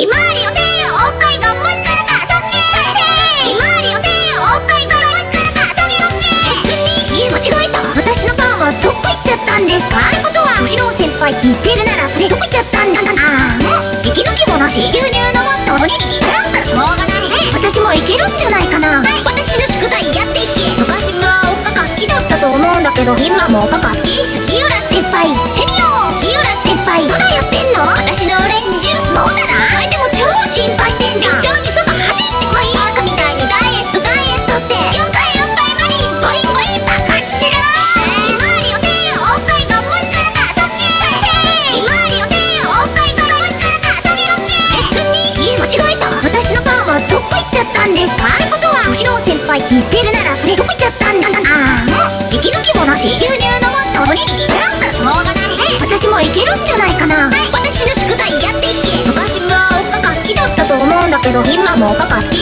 ひまわりよせよおっぱい。がもう一回かそっけひまわりよせよおっぱい。がもう一回かそっけそっけ別に間違えた私のパーマどこ行っちゃったんですかってことは星野先輩言ってるならそれどこ行っちゃったんだああもう息抜きもなし牛乳飲もっとおにぎりトランプしょうがない。ね私もい。けるんじゃない。かなはい。私の宿題やってい。け昔はおっかか好きだったと思うんだけど今もおっかか好き杉浦先輩たんですか？ってことは星野先輩言ってるならそれどこ行っちゃったんだ。ああもう息抜きもなし？牛乳飲もっとおにぎりトランプしょうがない。私もいけるんじゃないかな。はい。私の宿題やっていけ。昔はおっかか好きだったと思うんだけど今もおっかか好き